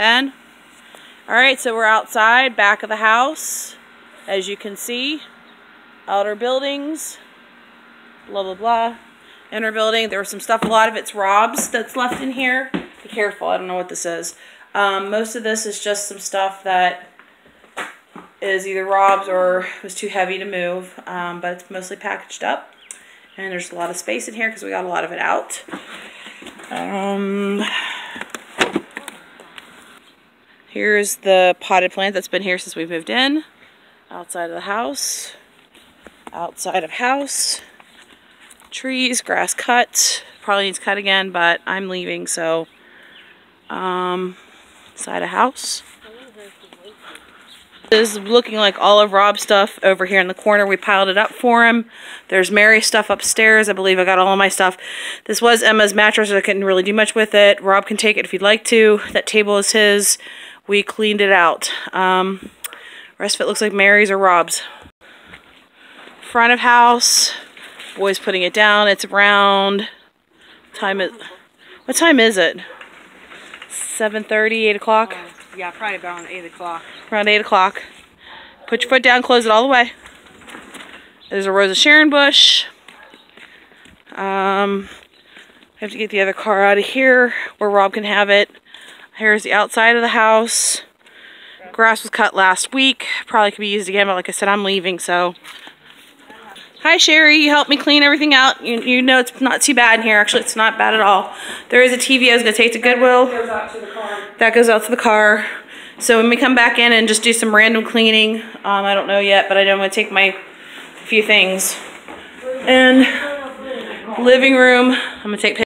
Ben? Alright, so we're outside, back of the house. As you can see, outer buildings, blah, blah, blah. Inner building, there was some stuff, a lot of it's Rob's that's left in here. Be careful, I don't know what this is. Um, most of this is just some stuff that is either Rob's or was too heavy to move, um, but it's mostly packaged up. And there's a lot of space in here because we got a lot of it out. Um, here's the potted plant that's been here since we moved in. Outside of the house. Outside of house. Trees, grass cut. Probably needs cut again, but I'm leaving, so... Um, side of house. This is looking like all of Rob's stuff over here in the corner. We piled it up for him. There's Mary's stuff upstairs. I believe I got all of my stuff. This was Emma's mattress. I couldn't really do much with it. Rob can take it if he'd like to. That table is his. We cleaned it out. Um, rest of it looks like Mary's or Rob's. Front of house. Boy's putting it down. It's around... Time is... What time is it? 7.30, 8 o'clock? Yeah, probably around 8 o'clock. Around 8 o'clock. Put your foot down, close it all the way. There's a Rose of Sharon bush. Um, I have to get the other car out of here where Rob can have it. Here's the outside of the house. Grass was cut last week. Probably could be used again, but like I said, I'm leaving, so. Hi, Sherry. You helped me clean everything out. You, you know it's not too bad in here. Actually, it's not bad at all. There is a TV I was going to take to Goodwill. That goes out to the car. So when we come back in and just do some random cleaning, um, I don't know yet, but I know I'm going to take my few things. And living room, I'm going to take